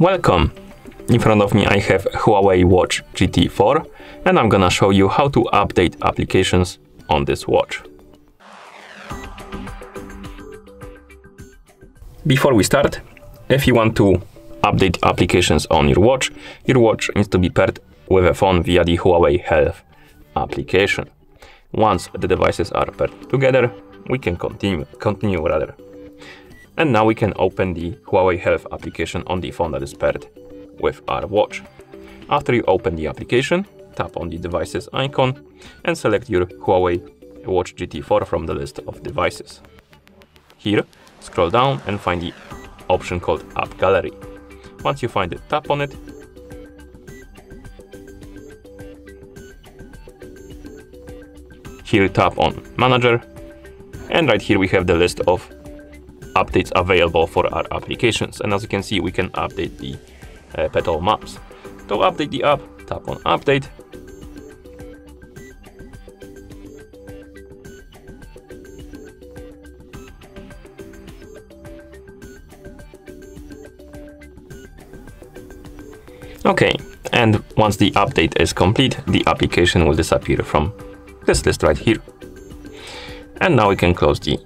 Welcome! In front of me I have Huawei Watch GT4 and I'm gonna show you how to update applications on this watch. Before we start, if you want to update applications on your watch, your watch needs to be paired with a phone via the Huawei Health application. Once the devices are paired together, we can continue, continue rather. And now we can open the Huawei Health application on the phone that is paired with our watch. After you open the application, tap on the devices icon and select your Huawei Watch GT4 from the list of devices. Here, scroll down and find the option called App Gallery. Once you find it, tap on it. Here tap on Manager and right here we have the list of updates available for our applications. And as you can see, we can update the uh, petal maps. To update the app, tap on Update. Okay, and once the update is complete, the application will disappear from this list right here. And now we can close the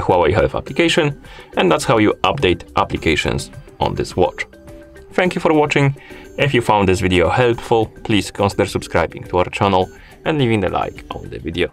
Huawei Health application, and that's how you update applications on this watch. Thank you for watching. If you found this video helpful, please consider subscribing to our channel and leaving a like on the video.